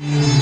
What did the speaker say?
you